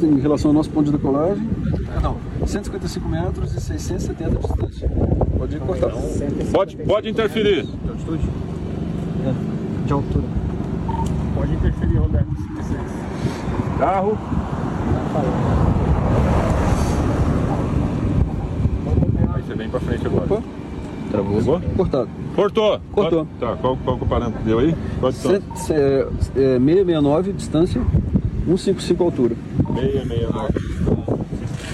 metros em relação ao nosso ponto de decolagem. Não, 155 metros e 670 de distância. Pode cortar. Pode, pode interferir. De altitude? É, de altura. Pode interferir, Roberto, se quiser. Carro. Aí você vem pra frente agora. Opa. Travou? Pegou? Cortado. Cortou. Cortou. Tá, qual, qual que é o parâmetro deu aí? Qual a distância? Cent- é, é, 669 distância, 155 altura. 669.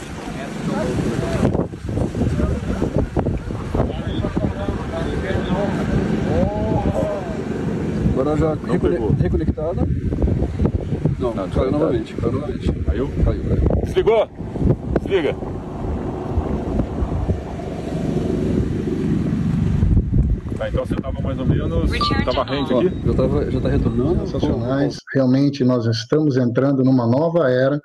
Agora já recone- reconectada. Não, Não, caiu tá. novamente. Caiu novamente. Caiu? Caiu, caiu. Desligou? Desliga. Tá, então você tava mais ou menos. Tava rente aqui? já, tava, já tá retornando. sensacionais. Realmente nós estamos entrando numa nova era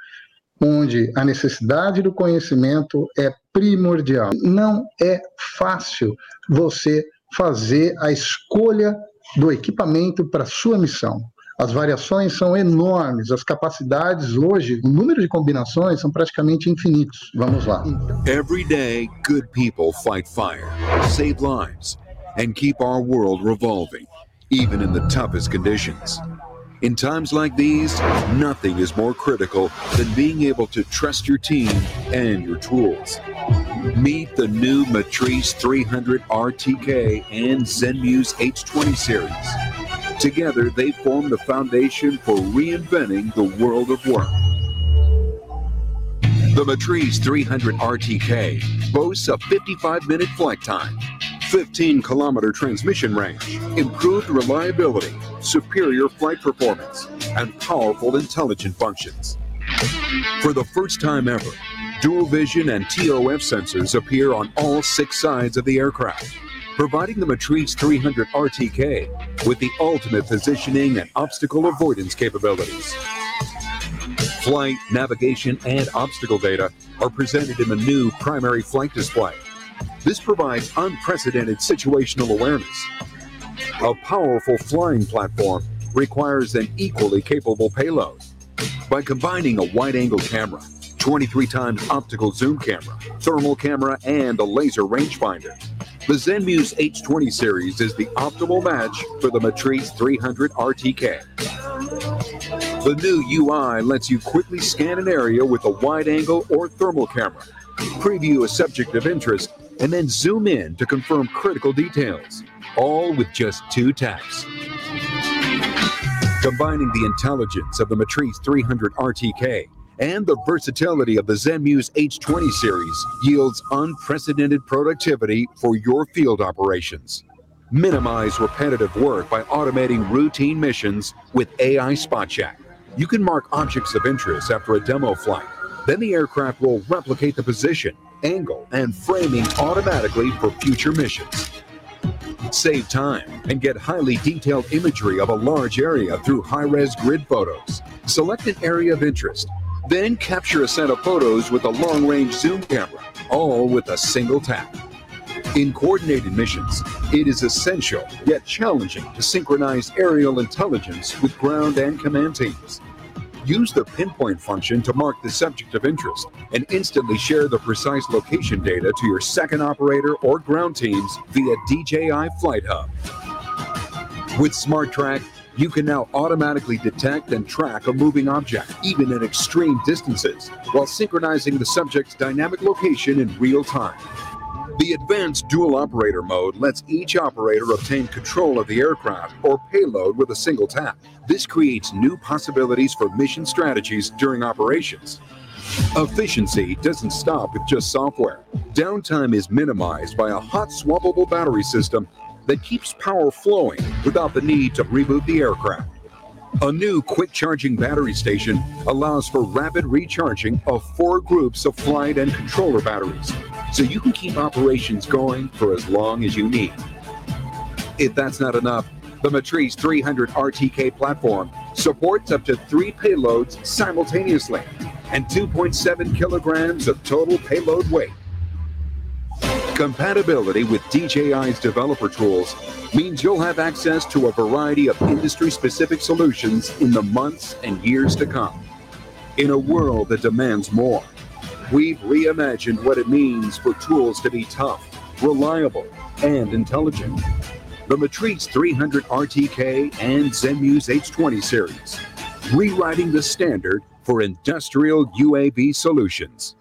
onde a necessidade do conhecimento é primordial. Não é fácil você fazer a escolha do equipamento para sua missão. As variações são enormes, as capacidades hoje, o número de combinações são praticamente infinitos. Vamos lá. Every day, good people fight fire, save lives, and keep our world revolving, even in the toughest conditions. In times like these, nothing is more critical than being able to trust your team and your tools. Meet the new Matrice 300 RTK and ZenMuse H20 series. Together, they form the foundation for reinventing the world of work. The Matrice 300 RTK boasts a 55 minute flight time, 15 kilometer transmission range, improved reliability, superior flight performance, and powerful intelligent functions. For the first time ever, dual vision and TOF sensors appear on all six sides of the aircraft, providing the Matrice 300 RTK with the ultimate positioning and obstacle avoidance capabilities. Flight, navigation, and obstacle data are presented in the new primary flight display. This provides unprecedented situational awareness. A powerful flying platform requires an equally capable payload. By combining a wide angle camera, 23 times optical zoom camera, thermal camera, and a laser rangefinder, the ZenMuse H20 series is the optimal match for the Matrice 300 RTK. The new UI lets you quickly scan an area with a wide angle or thermal camera, preview a subject of interest, and then zoom in to confirm critical details, all with just two taps. Combining the intelligence of the Matrice 300 RTK and the versatility of the ZenMuse H20 series yields unprecedented productivity for your field operations. Minimize repetitive work by automating routine missions with AI Spot Check. You can mark objects of interest after a demo flight. Then the aircraft will replicate the position, angle, and framing automatically for future missions. Save time and get highly detailed imagery of a large area through high res grid photos. Select an area of interest, then capture a set of photos with a long range zoom camera, all with a single tap. In coordinated missions, it is essential yet challenging to synchronize aerial intelligence with ground and command teams. Use the pinpoint function to mark the subject of interest and instantly share the precise location data to your second operator or ground teams via DJI Flight Hub. With Smart Track, you can now automatically detect and track a moving object, even at extreme distances, while synchronizing the subject's dynamic location in real time. The advanced dual operator mode lets each operator obtain control of the aircraft or payload with a single tap. This creates new possibilities for mission strategies during operations. Efficiency doesn't stop with just software. Downtime is minimized by a hot swappable battery system that keeps power flowing without the need to reboot the aircraft. A new quick charging battery station allows for rapid recharging of four groups of flight and controller batteries, so you can keep operations going for as long as you need. If that's not enough, the Matrice 300 RTK platform supports up to three payloads simultaneously and 2.7 kilograms of total payload weight. Compatibility with DJI's developer tools means you'll have access to a variety of industry specific solutions in the months and years to come. In a world that demands more, we've reimagined what it means for tools to be tough, reliable, and intelligent. The Matrice 300 RTK and ZenMuse H20 series, rewriting the standard for industrial UAV solutions.